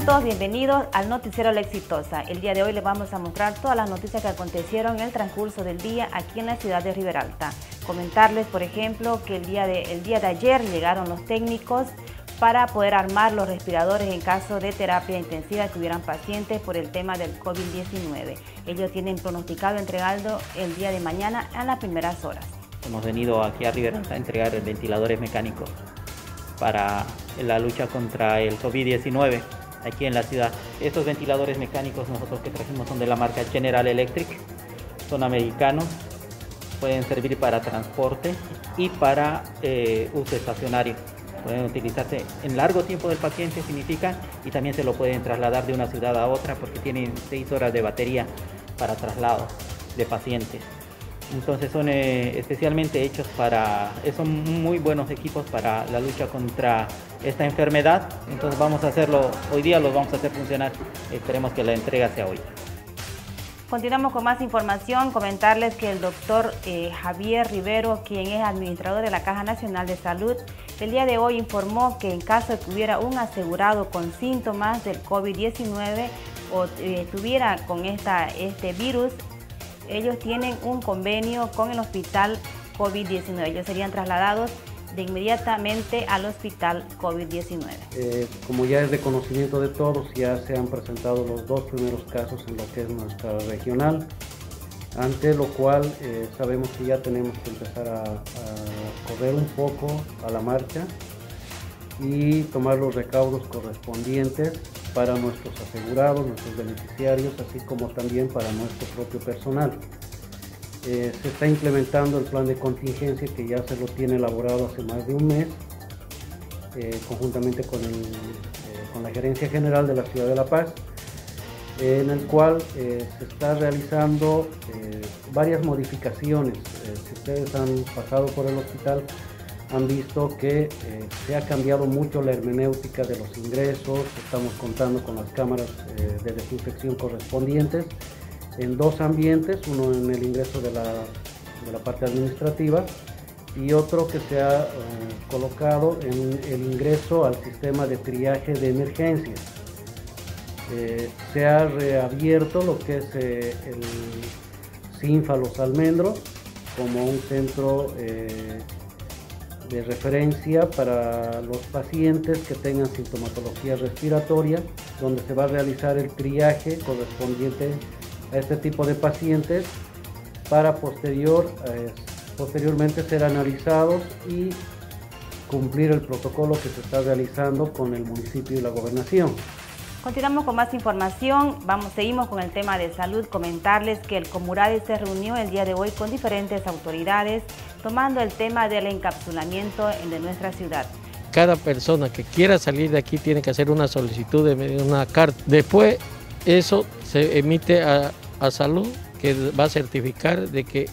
Sean todos bienvenidos al Noticiero La Exitosa. El día de hoy les vamos a mostrar todas las noticias que acontecieron en el transcurso del día aquí en la ciudad de Riberalta. Comentarles, por ejemplo, que el día de, el día de ayer llegaron los técnicos para poder armar los respiradores en caso de terapia intensiva que hubieran pacientes por el tema del COVID-19. Ellos tienen pronosticado entregarlo el día de mañana a las primeras horas. Hemos venido aquí a Riberalta a entregar ventiladores mecánicos para la lucha contra el COVID-19 aquí en la ciudad. Estos ventiladores mecánicos nosotros que trajimos son de la marca General Electric, son americanos, pueden servir para transporte y para eh, uso estacionario. Pueden utilizarse en largo tiempo del paciente, significa, y también se lo pueden trasladar de una ciudad a otra porque tienen 6 horas de batería para traslado de pacientes. Entonces son eh, especialmente hechos para, son muy buenos equipos para la lucha contra esta enfermedad. Entonces vamos a hacerlo, hoy día los vamos a hacer funcionar. Esperemos que la entrega sea hoy. Continuamos con más información, comentarles que el doctor eh, Javier Rivero, quien es administrador de la Caja Nacional de Salud, el día de hoy informó que en caso de que hubiera un asegurado con síntomas del COVID-19 o eh, tuviera con esta, este virus, ellos tienen un convenio con el hospital COVID-19. Ellos serían trasladados de inmediatamente al hospital COVID-19. Eh, como ya es de conocimiento de todos, ya se han presentado los dos primeros casos en lo que es nuestra regional, ante lo cual eh, sabemos que ya tenemos que empezar a, a correr un poco a la marcha y tomar los recaudos correspondientes para nuestros asegurados, nuestros beneficiarios, así como también para nuestro propio personal. Eh, se está implementando el plan de contingencia que ya se lo tiene elaborado hace más de un mes, eh, conjuntamente con, el, eh, con, la Gerencia General de la Ciudad de La Paz, en el cual se está realizando varias modificaciones. si ustedes han pasado por el hospital, han visto que se ha cambiado mucho la hermenéutica de los ingresos, estamos contando con las cámaras de desinfección correspondientes en dos ambientes, uno en el ingreso de la, de la parte administrativa y otro que se ha eh, colocado en el ingreso al sistema de triaje de emergencias. Eh, se ha reabierto lo que es eh, el CINFA Los Almendros como un centro de referencia para los pacientes que tengan sintomatología respiratoria, donde se va a realizar el triaje correspondiente a este tipo de pacientes para posterior, eh, posteriormente ser analizados y cumplir el protocolo que se está realizando con el municipio y la gobernación. Continuamos con más información. Vamos, seguimos con el tema de salud. Comentarles que el Comurade se reunió el día de hoy con diferentes autoridades tomando el tema del encapsulamiento de nuestra ciudad. Cada persona que quiera salir de aquí tiene que hacer una solicitud de una carta. Después eso se emite a, salud que va a certificar de que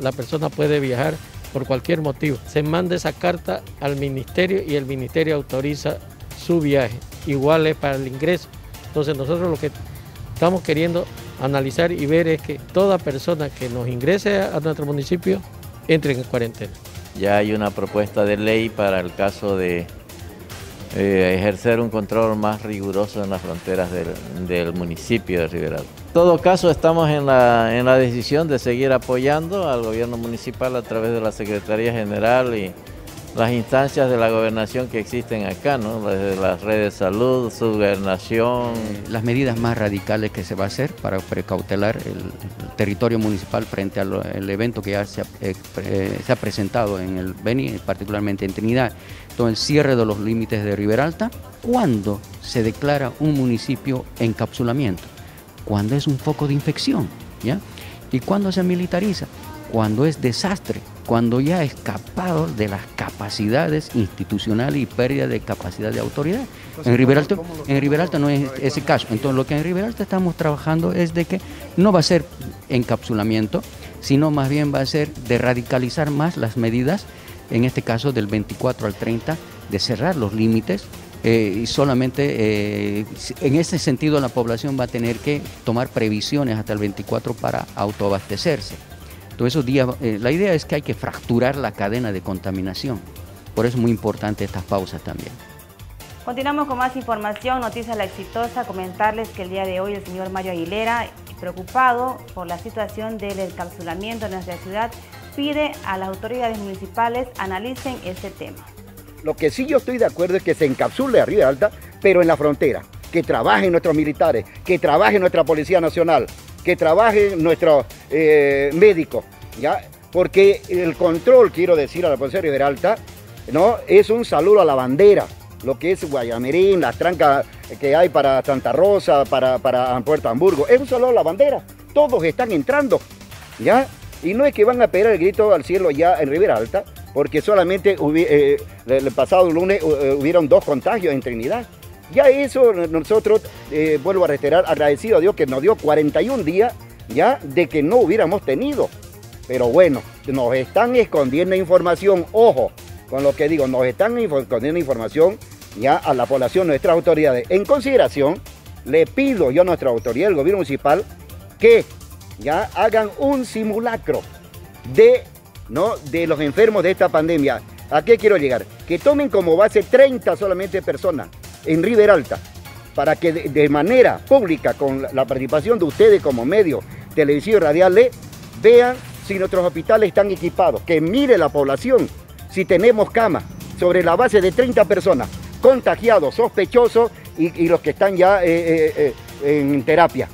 la persona puede viajar por cualquier motivo. Se manda esa carta al ministerio y el ministerio autoriza su viaje. Igual es para el ingreso. Entonces nosotros lo que estamos queriendo analizar y ver es que toda persona que nos ingrese a nuestro municipio entre en cuarentena. Ya hay una propuesta de ley para el caso de eh, ejercer un control más riguroso en las fronteras del, municipio de Riberal. En todo caso, estamos en la, en la decisión de seguir apoyando al gobierno municipal a través de la Secretaría General y las instancias de la gobernación que existen acá, ¿no? Las redes de salud, su gobernación. Las medidas más radicales que se va a hacer para precautelar el, territorio municipal frente al evento que ya se ha, eh, eh, se ha, presentado en el Beni, particularmente en Trinidad. Todo el cierre de los límites de Riberalta. ¿Cuándo se declara un municipio encapsulamiento? Cuando es un foco de infección, ¿ya? ¿Y cuándo se militariza? Cuando es desastre cuando ya ha escapado de las capacidades institucionales y pérdida de capacidad de autoridad. en Riberalta, en no es ese caso. Entonces lo que en Riberalta estamos trabajando es de que no va a ser encapsulamiento, sino más bien va a ser de radicalizar más las medidas, en este caso del 24 al 30, de cerrar los límites eh, y solamente eh, en ese sentido la población va a tener que tomar previsiones hasta el 24 para autoabastecerse. Todos esos días, eh, la idea es que hay que fracturar la cadena de contaminación. Por eso es muy importante estas pausas también. Continuamos con más información, noticias La Exitosa, comentarles que el día de hoy el señor Mario Aguilera, preocupado por la situación del encapsulamiento en nuestra ciudad, pide a las autoridades municipales analicen este tema. Lo que sí yo estoy de acuerdo es que se encapsule a Río Alta, pero en la frontera, que trabajen nuestros militares, que trabaje nuestra Policía Nacional, que trabajen nuestros eh, médicos, ¿ya? Porque el control, quiero decir a la Policía de Río Alta, ¿no? es un saludo a la bandera, lo que es Guayamirín, las trancas que hay para Santa Rosa, para, para Puerto Hamburgo, es un saludo a la bandera, todos están entrando, ¿ya? Y no es que van a pegar el grito al cielo ya en Rivera Alta, porque solamente eh, el pasado lunes eh, hubieron dos contagios en Trinidad. Ya eso nosotros, eh, vuelvo a reiterar, agradecido a Dios que nos dio 41 días ya de que no hubiéramos tenido. Pero bueno, nos están escondiendo información, ojo, con lo que digo, nos están escondiendo información ya a la población, nuestras autoridades. En consideración, le pido yo a nuestra autoridad, el gobierno municipal, que ya hagan un simulacro de, ¿no? de los enfermos de esta pandemia. ¿A qué quiero llegar? Que tomen como base 30 solamente personas en River Alta, para que de, manera pública, con la participación de ustedes como medio televisivo y radial, vean si nuestros hospitales están equipados, que mire la población si tenemos camas sobre la base de 30 personas, contagiados, sospechosos y, los que están ya eh, eh, eh, en terapia.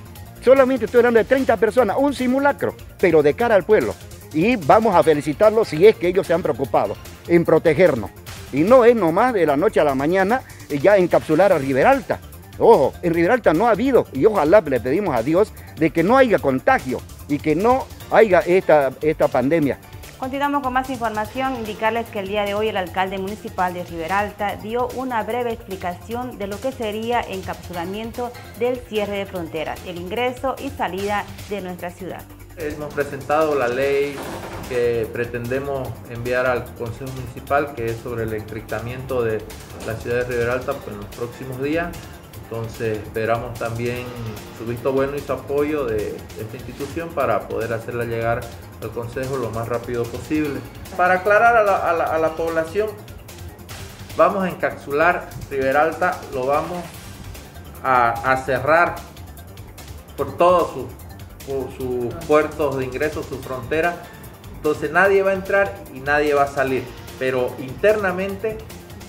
Solamente estoy hablando de 30 personas, un simulacro, pero de cara al pueblo. Y vamos a felicitarlos si es que ellos se han preocupado en protegernos. Y no es nomás de la noche a la mañana ya encapsular a Riberalta. Ojo, en Riberalta no ha habido, y ojalá le pedimos a Dios, de que no haya contagio y que no haya esta, esta pandemia. Continuamos con más información, indicarles que el día de hoy el alcalde municipal de Riberalta dio una breve explicación de lo que sería encapsulamiento del cierre de fronteras, el ingreso y salida de nuestra ciudad. Hemos presentado la ley que pretendemos enviar al Consejo Municipal, que es sobre el estrictamiento de la ciudad de Riberalta en los próximos días. Entonces esperamos también su visto bueno y su apoyo de esta institución para poder hacerla llegar al Consejo lo más rápido posible. Para aclarar a la, población, vamos a encapsular Riberalta, lo vamos a, cerrar por todos sus, puertos de ingreso, su frontera. Entonces nadie va a entrar y nadie va a salir. Pero internamente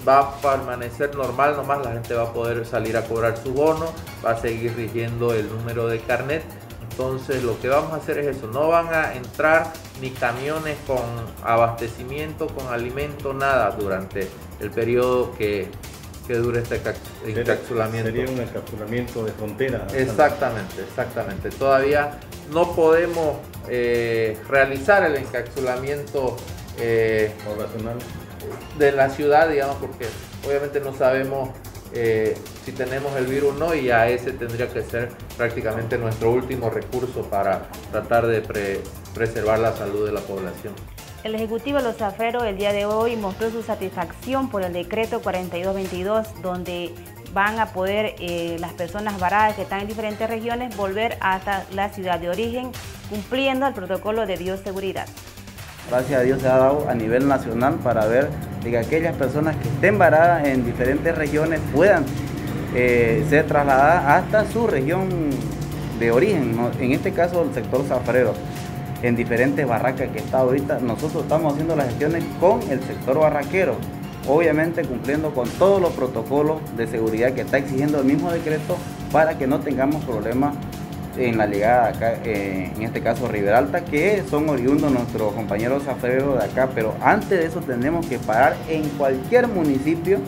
va a permanecer normal, nomás la gente va a poder salir a cobrar su bono, va a seguir rigiendo el número de carnet entonces lo que vamos a hacer es eso, no van a entrar ni camiones con abastecimiento, con alimento, nada durante el periodo que, dure este encapsulamiento. Sería un encapsulamiento de frontera. Exactamente, exactamente. Todavía no podemos eh, realizar el encapsulamiento eh, de la ciudad, digamos, porque obviamente no sabemos eh, si tenemos el virus o no y a ese tendría que ser prácticamente nuestro último recurso para tratar de preservar la salud de la población. El Ejecutivo de Los Aferos el día de hoy mostró su satisfacción por el decreto 4222 donde van a poder eh, las personas varadas que están en diferentes regiones volver hasta la ciudad de origen cumpliendo el protocolo de bioseguridad. Gracias a Dios se ha dado a nivel nacional para ver que aquellas personas que estén varadas en diferentes regiones puedan eh, ser trasladadas hasta su región de origen, en este caso el sector zafrero, en diferentes barracas que está ahorita. Nosotros estamos haciendo las gestiones con el sector barraquero, obviamente cumpliendo con todos los protocolos de seguridad que está exigiendo el mismo decreto para que no tengamos problemas en la llegada acá, eh, en este caso Riberalta, que son oriundos nuestros compañeros zafreros de acá, pero antes de eso tenemos que parar en cualquier municipio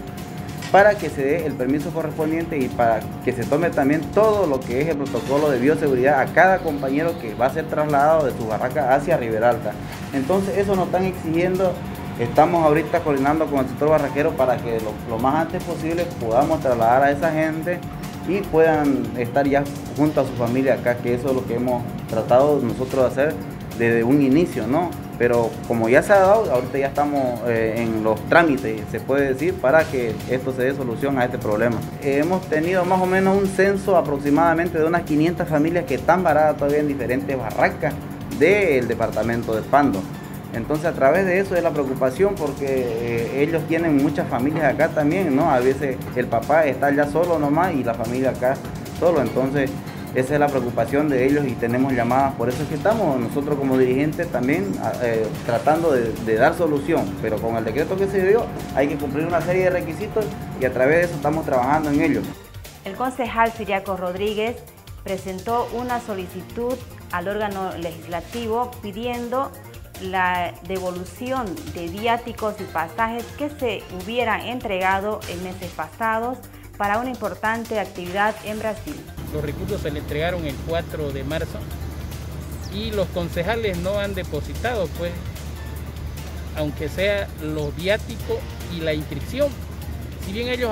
para que se dé el permiso correspondiente y para que se tome también todo lo que es el protocolo de bioseguridad a cada compañero que va a ser trasladado de su barraca hacia Riberalta. Entonces eso nos están exigiendo, estamos ahorita coordinando con el sector barraquero para que lo más antes posible podamos trasladar a esa gente y puedan estar ya junto a su familia acá, que eso es lo que hemos tratado nosotros de hacer desde un inicio, ¿no? Pero como ya se ha dado, ahorita ya estamos eh, en los trámites, se puede decir, para que esto se dé solución a este problema. hemos tenido más o menos un censo aproximadamente de unas 500 familias que están varadas todavía en diferentes barracas del departamento de Pando. Entonces a través de eso es la preocupación porque eh, ellos tienen muchas familias acá también, ¿no? A veces el papá está ya solo nomás y la familia acá solo, entonces esa es la preocupación de ellos y tenemos llamadas, por eso es que estamos nosotros como dirigentes también eh, tratando de, dar solución, pero con el decreto que se dio hay que cumplir una serie de requisitos y a través de eso estamos trabajando en ello. El concejal Siriaco Rodríguez presentó una solicitud al órgano legislativo pidiendo la devolución de viáticos y pasajes que se hubieran entregado en meses pasados para una importante actividad en Brasil. Los recursos se le entregaron el 4 de marzo y los concejales no han depositado, pues, aunque sea los viáticos y la inscripción. Si bien ellos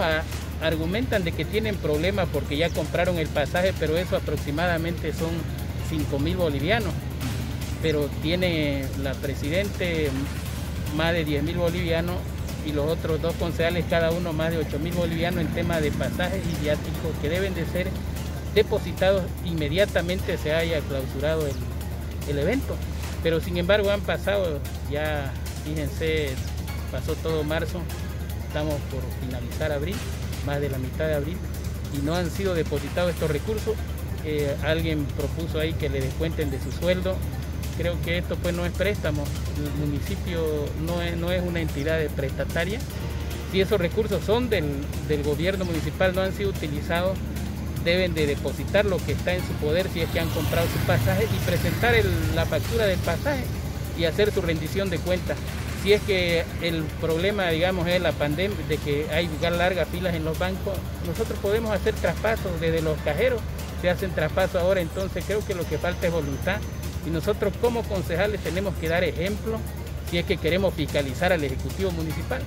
argumentan de que tienen problemas porque ya compraron el pasaje, pero eso aproximadamente son 5 mil bolivianos pero tiene la presidente más de 10 mil bolivianos y los otros dos concejales, cada uno más de 8 mil bolivianos en tema de pasajes y viáticos que deben de ser depositados inmediatamente se haya clausurado el, evento. Pero sin embargo han pasado, ya fíjense, pasó todo marzo, estamos por finalizar abril, más de la mitad de abril, y no han sido depositados estos recursos. Eh, alguien propuso ahí que le descuenten de su sueldo, creo que esto pues no es préstamo, el municipio no es, no es una entidad prestataria. Si esos recursos son del, gobierno municipal, no han sido utilizados, deben de depositar lo que está en su poder si es que han comprado su pasaje y presentar la factura del pasaje y hacer su rendición de cuentas. Si es que el problema, digamos, es la pandemia, de que hay largas filas en los bancos, nosotros podemos hacer traspasos desde los cajeros, se hacen traspasos ahora, entonces creo que lo que falta es voluntad y nosotros como concejales tenemos que dar ejemplo si es que queremos fiscalizar al Ejecutivo Municipal.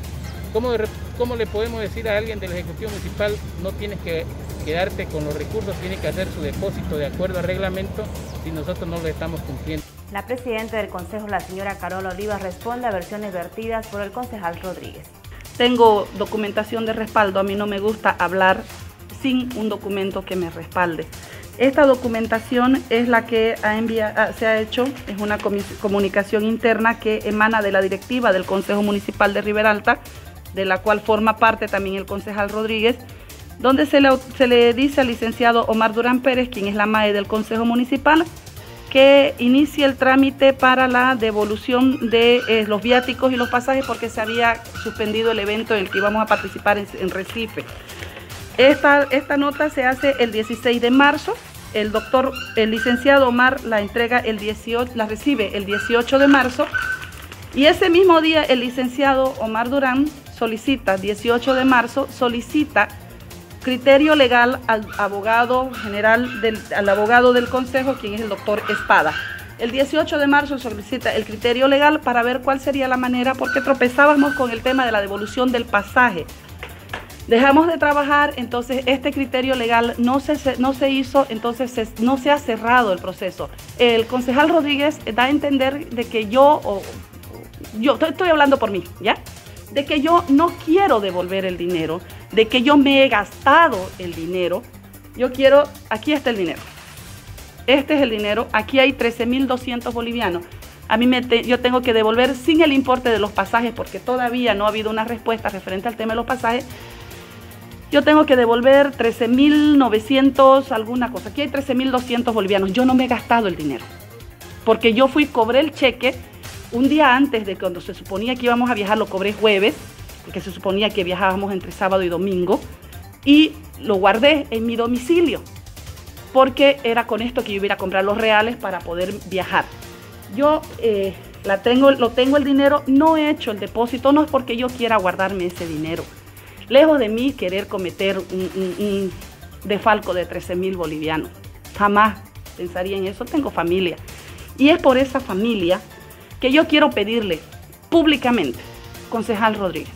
¿Cómo, ¿Cómo, le podemos decir a alguien del Ejecutivo Municipal no tienes que quedarte con los recursos, tienes que hacer su depósito de acuerdo al reglamento si nosotros no lo estamos cumpliendo? La presidenta del Consejo, la señora Carola Olivas, responde a versiones vertidas por el concejal Rodríguez. Tengo documentación de respaldo, a mí no me gusta hablar sin un documento que me respalde. Esta documentación es la que ah, se ha hecho, es una comunicación interna que emana de la directiva del Consejo Municipal de Riberalta, de la cual forma parte también el concejal Rodríguez, donde se le, dice al licenciado Omar Durán Pérez, quien es la MAE del Consejo Municipal, que inicie el trámite para la devolución de eh, los viáticos y los pasajes porque se había suspendido el evento en el que íbamos a participar en Recife. Esta, esta nota se hace el 16 de marzo. El doctor, el licenciado Omar la entrega el 18, la recibe el 18 de marzo. Y ese mismo día el licenciado Omar Durán solicita, 18 de marzo, solicita criterio legal al abogado general, del, al abogado del consejo, quien es el doctor Espada. El 18 de marzo solicita el criterio legal para ver cuál sería la manera, porque tropezábamos con el tema de la devolución del pasaje. Dejamos de trabajar, entonces este criterio legal no se, no se hizo, entonces no se ha cerrado el proceso. El concejal Rodríguez da a entender de que yo, yo estoy hablando por mí, ¿ya? De que yo no quiero devolver el dinero, de que yo me he gastado el dinero. Yo quiero, aquí está el dinero. Este es el dinero, aquí hay 13.200 bolivianos. A mí me yo tengo que devolver sin el importe de los pasajes porque todavía no ha habido una respuesta referente al tema de los pasajes yo tengo que devolver 13.900, alguna cosa. Aquí hay 13.200 bolivianos. Yo no me he gastado el dinero. Porque yo fui, cobré el cheque un día antes de cuando se suponía que íbamos a viajar, lo cobré jueves, porque se suponía que viajábamos entre sábado y domingo, y lo guardé en mi domicilio, porque era con esto que yo iba a comprar los reales para poder viajar. Yo eh, la tengo, lo tengo el dinero, no he hecho el depósito, no es porque yo quiera guardarme ese dinero Lejos de mí querer cometer un, defalco de 13 mil bolivianos. Jamás pensaría en eso. Tengo familia. Y es por esa familia que yo quiero pedirle públicamente, concejal Rodríguez,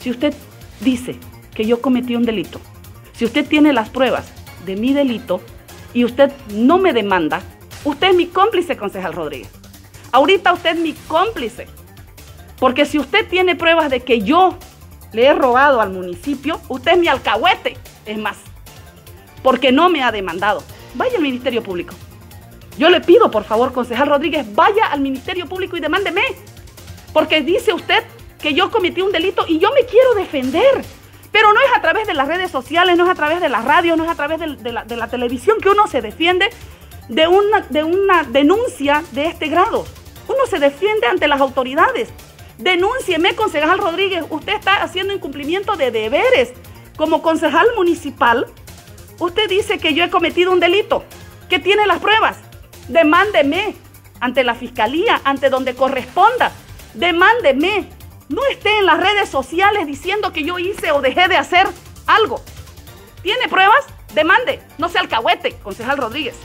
si usted dice que yo cometí un delito, si usted tiene las pruebas de mi delito y usted no me demanda, usted es mi cómplice, concejal Rodríguez. Ahorita usted es mi cómplice. Porque si usted tiene pruebas de que yo le he robado al municipio, usted es mi alcahuete, es más, porque no me ha demandado. Vaya al Ministerio Público. Yo le pido, por favor, concejal Rodríguez, vaya al Ministerio Público y demándeme. Porque dice usted que yo cometí un delito y yo me quiero defender. Pero no es a través de las redes sociales, no es a través de la radio, no es a través de, la, de la, televisión que uno se defiende de una, de una denuncia de este grado. Uno se defiende ante las autoridades. Denúncieme, concejal Rodríguez, usted está haciendo incumplimiento de deberes. Como concejal municipal, usted dice que yo he cometido un delito, que tiene las pruebas. Demándeme ante la fiscalía, ante donde corresponda. Demándeme. No esté en las redes sociales diciendo que yo hice o dejé de hacer algo. ¿Tiene pruebas? Demande. No sea alcahuete, concejal Rodríguez.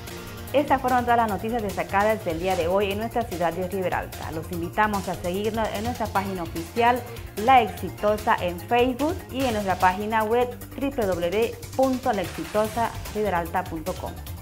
Estas fueron todas las noticias destacadas del día de hoy en nuestra ciudad de Riberalta. Los invitamos a seguirnos en nuestra página oficial La Exitosa en Facebook y en nuestra página web www.laexitosariberalta.com.